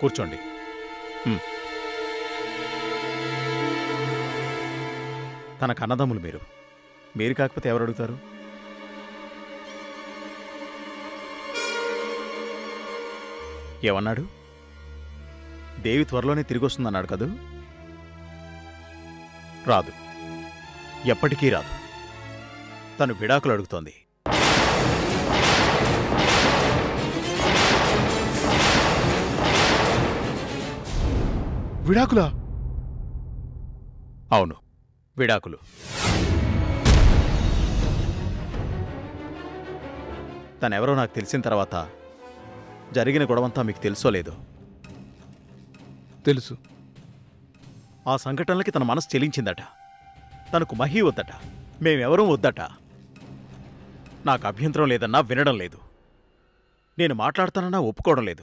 కూర్చోండి. తన కన్నదమ్ములు మీరు. మీరు కాకపోతే ఎవరు అడుగుతారు? ఏమన్నాడు? దేవి త్వరలోనే తిరిగి వస్తుందన్నాడు కదూ? రాదు. ఎప్పటికీ రాదు. తను విడాకులు అడుగుతోంది. విడాకులా? అవును విడాకులు. తనెవరో నాకు తెలిసిన తర్వాత జరిగిన గొడవంతా మీకు తెలుసో లేదో? తెలుసు. ఆ సంఘటనలకి తన మనసు చెలించిందట. తనకు మహి వద్దట. మేమెవరూ వద్దట. నాకు అభ్యంతరం లేదన్నా వినడం లేదు. నేను మాట్లాడతానన్నా ఒప్పుకోవడం లేదు.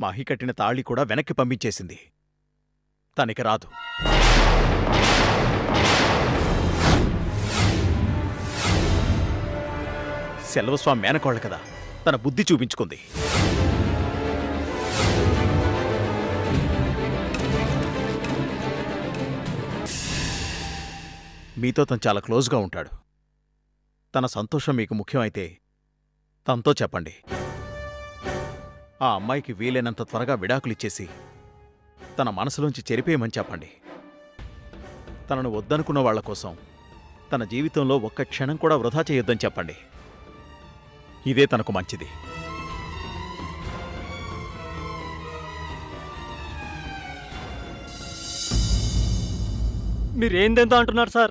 మహి కట్టిన తాళి కూడా వెనక్కి పంపించేసింది. తనకి రాదు. సెల్వస్వామి మేనకోళ్ళ కదా తన బుద్ధి చూపించుకుంది. మీతో తను చాలా క్లోజ్గా ఉంటాడు. తన సంతోషం మీకు ముఖ్యమైతే తనతో చెప్పండి. ఆ అమ్మాయికి వీలైనంత త్వరగా విడాకులిచ్చేసి తన మనసులోంచి చెరిపేయమని చెప్పండి. తనను వద్దనుకున్న వాళ్ళ కోసం తన జీవితంలో ఒక్క క్షణం కూడా వృధా చేయొద్దని చెప్పండి. ఇదే తనకు మంచిది. మీరేందెంతో అంటున్నారు సార్?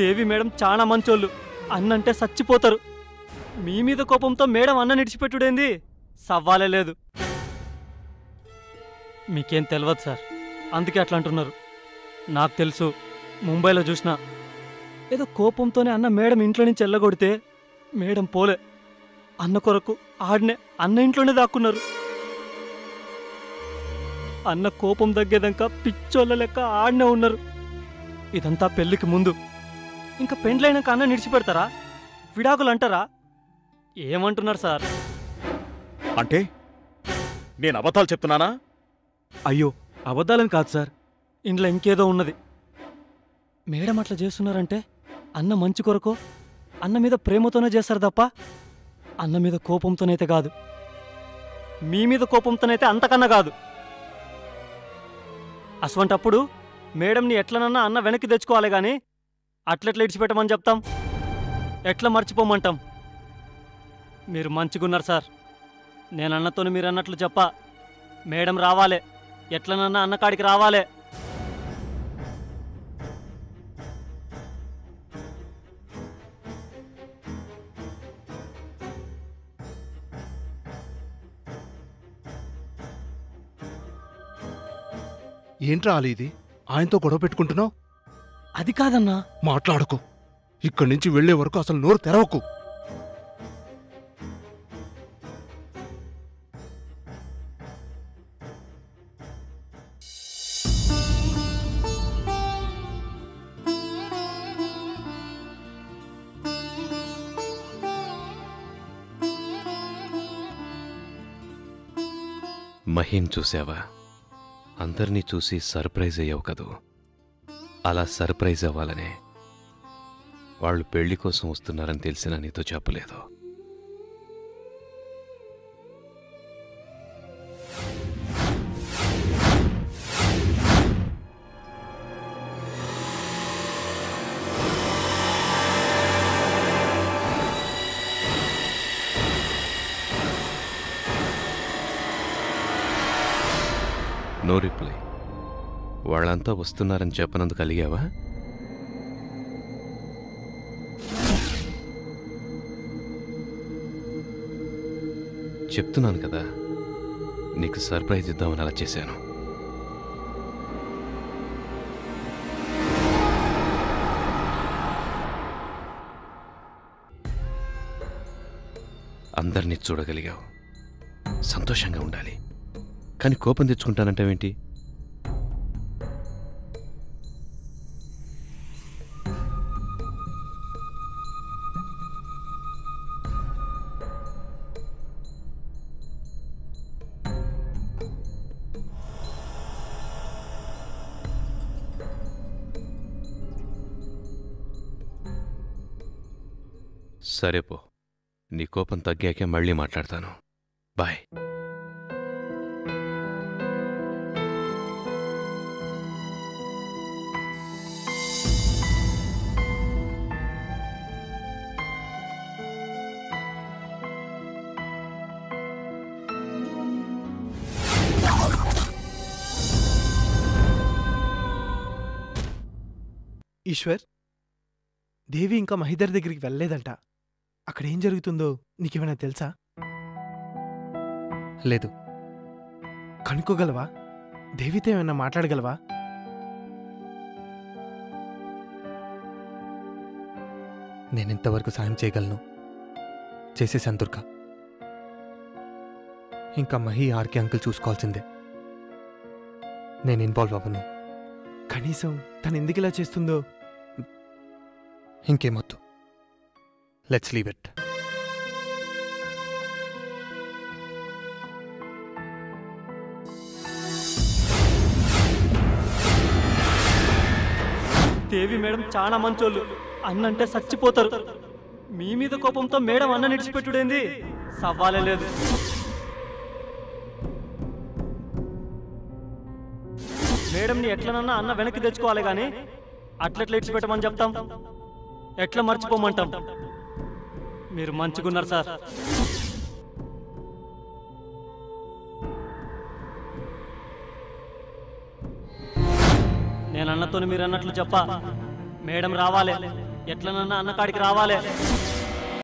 దేవి మేడం చాలా మంచోళ్ళు. అన్నంటే చచ్చిపోతారు. మీ మీద కోపంతో మేడం అన్న నిడిచిపెట్టుడేంది? సవ్వాలే లేదు. మీకేం తెలియదు సార్. అందుకే అట్లా అంటున్నారు నాకు తెలుసు ముంబైలో చూసిన. ఏదో కోపంతోనే అన్న మేడం ఇంట్లో నుంచి వెళ్ళగొడితే మేడం పోలే. అన్న కొరకు ఆడనే అన్న ఇంట్లోనే దాక్కున్నారు. అన్న కోపం తగ్గేదాకా పిచ్చోళ్ళ లెక్క ఆడనే ఉన్నారు. ఇదంతా పెళ్ళికి ముందు. ఇంకా పెండ్లైనాక అన్న నిడిచిపెడతారా? విడాకులు అంటారా? ఏమంటున్నారు సార్? అంటే నేను అబద్ధాలు చెప్తున్నానా? అయ్యో అబద్ధాలని కాదు సార్. ఇంట్లో ఇంకేదో ఉన్నది. మేడం అట్లా చేస్తున్నారంటే అన్న మంచి కొరకో అన్న మీద ప్రేమతోనే చేస్తారు తప్ప అన్న మీద కోపంతోనైతే కాదు. మీ మీద కోపంతోనైతే అంతకన్నా కాదు. అసవంటప్పుడు మేడంని ఎట్లనన్నా అన్న వెనక్కి తెచ్చుకోవాలి గాని అట్లెట్లా ఇడిచిపెట్టమని చెప్తాం? ఎట్లా మర్చిపోమంటాం? మీరు మంచిగున్నారు సార్. నేను అన్నతోని మీరు అన్నట్లు చెప్పా. మేడం రావాలే. ఎట్లనన్నా అన్నకాడికి రావాలే. ఏంట్రా ఆలి ఇది? ఆయనతో గొడవ పెట్టుకుంటున్నావు? అది కాదన్నా. మాట్లాడుకో. ఇక్కడి నుంచి వెళ్ళే వరకు అసలు నోరు తెరవకు. మహిం చూసావా అందరినీ చూసి సర్ప్రైజ్ అయ్యావు కదూ. అలా సర్ప్రైజ్ అవ్వాలనే. వాళ్ళు పెళ్ళి కోసం వస్తున్నారని తెలిసినా నీతో చెప్పలేదు. No reply. వాళ్ళంతా వస్తున్నారని చెప్పనందుకు కలిగావా చెప్తున్నాను కదా నీకు సర్ప్రైజ్ ఇద్దామని అలా చేశాను. అందరినీ చూడగలిగావు. సంతోషంగా ఉండాలి. కానీ కోపం తెచ్చుకుంటానంటావేంటి సరే పో. నీ కోపం తగ్గాకే మళ్ళీ మాట్లాడతాను. బాయ్. ఈశ్వర్ దేవి ఇంకా మహిదర్ దగ్గరికి వెళ్ళలేదంట. అక్కడ ఏం జరుగుతుందో నీకేమైనా తెలుసా? లేదు. కనుక్కోగలవా? దేవితో ఏమైనా మాట్లాడగలవా? నేను ఇంతవరకు సాయం చేయగలను. చేసేసాను దుర్గా ఇంకా మహి ఆర్కే అంకుల్ చూసుకోవాల్సిందే. నేను ఇన్వాల్వ్ అవ్వను. కనీసం తను ఎందుకు ఇలా చేస్తుందో ఇంకేమొద్దు let's leave it Devi madam చాలా మంచోళ్ళు. అన్నంటే చచ్చిపోతారు. మీ మీద కోపంతో మేడం అన్న నిడిచిపెట్టుడేంది? సవ్వాలే లేదు. మేడంని ఎట్లనన్నా అన్న వెనక్కి తెచ్చుకోవాలి కానీ అట్లెట్లా ఇడిచిపెట్టమని చెప్తాం? ఎట్లా మర్చిపోమంటాం? మీరు మంచిగున్నారు సార్. నేను అన్నతోని మీరు అన్నట్లు చెప్ప. మేడం రావాలి. ఎట్లనన్నా అన్నకాడికి రావాలి.